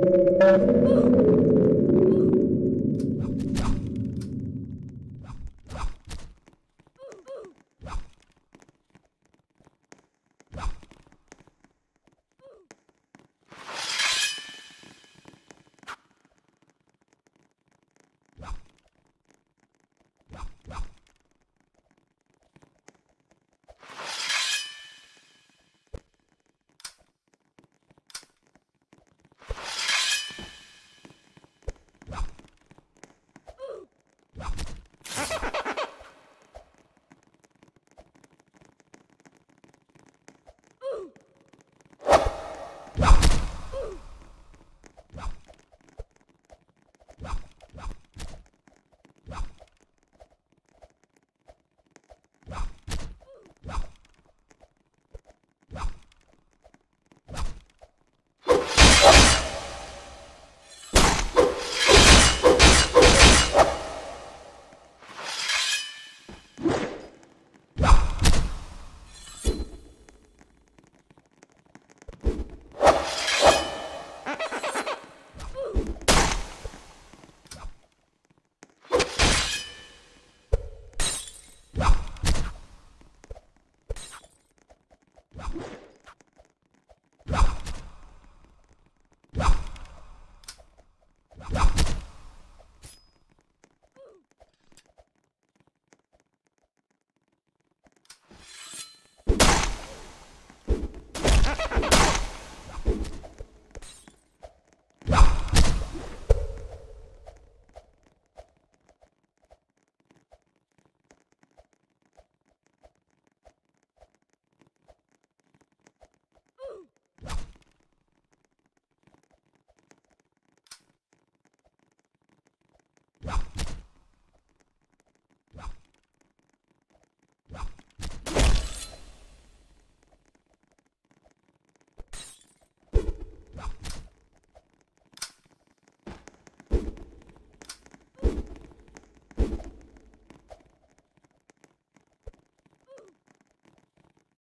Oh! you